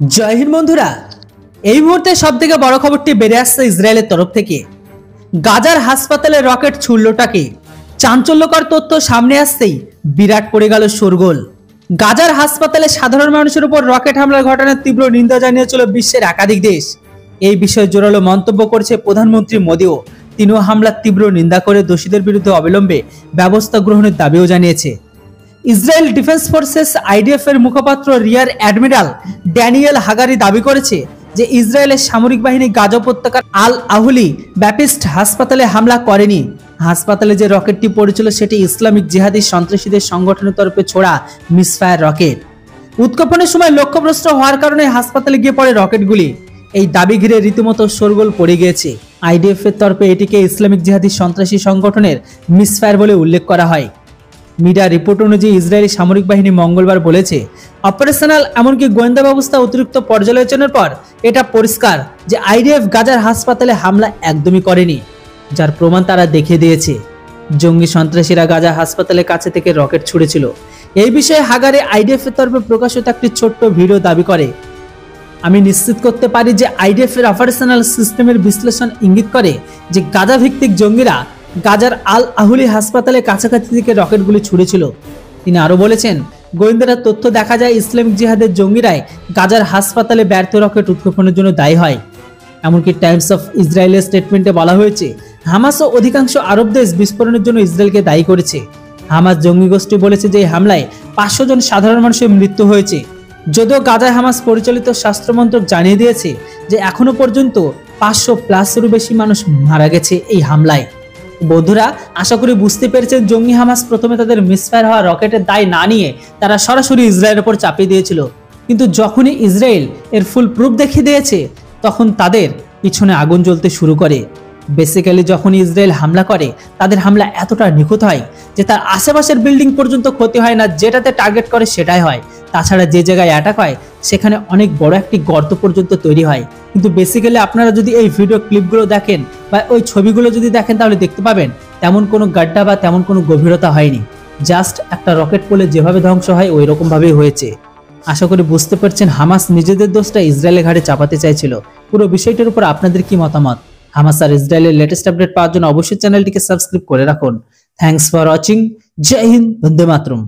জয় হিন্দ বন্ধুরা, এই মুহূর্তে সব থেকে বড় খবরটি বেড়ে আসছে ইসরায়েলের তরফ থেকে। গাজার হাসপাতালে রকেট ছুড়লটাকে। চাঞ্চল্যকর তথ্য সামনে আসতেই বিরাট পড়ে গেল শোরগোল। গাজার হাসপাতালে সাধারণ মানুষের উপর রকেট হামলার ঘটনার তীব্র নিন্দা জানিয়েছিল বিশ্বের একাধিক দেশ। এই বিষয়ে জোরালো মন্তব্য করেছে প্রধানমন্ত্রী মোদীও। তিনিও হামলার তীব্র নিন্দা করে দোষীদের বিরুদ্ধে অবিলম্বে ব্যবস্থা গ্রহণের দাবিও জানিয়েছে। ইসরায়েল ডিফেন্স ফোর্সেস আইডিএফ এর মুখপাত্র রিয়ার অ্যাডমিরাল ড্যানিয়েল হাগারি দাবি করেছে যে ইসরায়েলের সামরিক বাহিনী গাজা উপত্যকার আল আহুলি ব্যাপিস্ট হাসপাতালে হামলা করেনি। হাসপাতালে যে রকেটটি পড়েছিল সেটি ইসলামিক জিহাদি সন্ত্রাসীদের সংগঠনের তরফে ছোড়া মিসফায়ার রকেট। উৎক্ষেপণের সময় লক্ষ্যভ্রষ্ট হওয়ার কারণে হাসপাতালে গিয়ে পড়ে রকেটগুলি। এই দাবি ঘিরে রীতিমতো শোরগোল পড়ে গিয়েছে। আইডিএফ এর তরফে এটিকে ইসলামিক জিহাদি সন্ত্রাসী সংগঠনের মিসফায়ার বলে উল্লেখ করা হয়। মিডিয়া রিপোর্ট অনুযায়ী ইসরায়েলি সামরিক বাহিনী মঙ্গলবার বলেছে, অপারেশনাল এমনকি গোয়েন্দা ব্যবস্থা অতিরিক্ত পর্যালোচনার পর এটা পরিষ্কার যে আইডিএফ গাজার হাসপাতালে হামলা একদমই করেনি, যার প্রমাণ তারা দেখিয়ে দিয়েছে। জঙ্গি সন্ত্রাসীরা গাজা হাসপাতালের কাছে থেকে রকেট ছুড়েছিল। এই বিষয়ে হাগারে আইডিএফের তরফে প্রকাশিত একটি ছোট্ট ভিডিও দাবি করে। আমি নিশ্চিত করতে পারি যে আইডিএফের অপারেশনাল সিস্টেমের বিশ্লেষণ ইঙ্গিত করে যে গাজা ভিত্তিক জঙ্গিরা গাজার আল আহুলি হাসপাতালে কাছাকাছি থেকে রকেটগুলি ছুড়েছিল। তিনি আরও বলেছেন, গোয়েন্দারা তথ্য দেখা যায় ইসলামিক জিহাদের জঙ্গিরাই গাজার হাসপাতালে ব্যর্থ রকেট উৎক্ষেপণের জন্য দায়ী হয়। এমনকি টাইমস অফ ইসরায়েলের স্টেটমেন্টে বলা হয়েছে হামাস ও অধিকাংশ আরব দেশ বিস্ফোরণের জন্য ইসরায়েলকে দায়ী করেছে। হামাস জঙ্গি গোষ্ঠী বলেছে যে এই হামলায় পাঁচশো জন সাধারণ মানুষের মৃত্যু হয়েছে। যদিও গাজায় হামাস পরিচালিত স্বাস্থ্য মন্ত্রক জানিয়ে দিয়েছে যে এখনও পর্যন্ত পাঁচশো প্লাসেরও বেশি মানুষ মারা গেছে এই হামলায়। বন্ধুরা, আশা করি বুঝতে পেরেছেন জঙ্গি হামাস প্রথমে তাদের মিসফায়ার হওয়া রকেটের দায় না নিয়ে তারা সরাসরি ইসরায়েলের উপর চাপিয়ে দিয়েছিল। কিন্তু যখনই ইসরায়েল এর ফুল প্রুফ দেখিয়ে দিয়েছে, তখন তাদের পিছনে আগুন জ্বলতে শুরু করে। বেসিক্যালি যখন ইসরায়েল হামলা করে, তাদের হামলা এতটা নিখুঁত হয় যে তার আশেপাশের বিল্ডিং পর্যন্ত ক্ষতি হয় না, যেটাতে টার্গেট করে সেটাই হয়। তাছাড়া যে জায়গায় অ্যাটাক হয়, সেখানে অনেক বড় একটি গর্ত পর্যন্ত তৈরি হয়। কিন্তু বেসিক্যালি আপনারা যদি এই ভিডিও ক্লিপগুলো দেখেন বা ওই ছবিগুলো যদি দেখেন, তাহলে দেখতে পাবেন তেমন কোনো গাড্ডা বা তেমন কোনো গভীরতা হয়নি। জাস্ট একটা রকেট পড়লে যেভাবে ধ্বংস হয় ওই রকমভাবেই হয়েছে। আশা করি বুঝতে পারছেন, হামাস নিজেদের দোষটা ইসরায়েলের ঘাড়ে চাপাতে চাইছিল। পুরো বিষয়টার উপর আপনাদের কি মতামত? হামাস আর ইসরায়েলের লেটেস্ট আপডেট পাওয়ার জন্য অবশ্যই চ্যানেলটিকে সাবস্ক্রাইব করে রাখুন। Thanks for watching Joy Hind, Vande Mataram.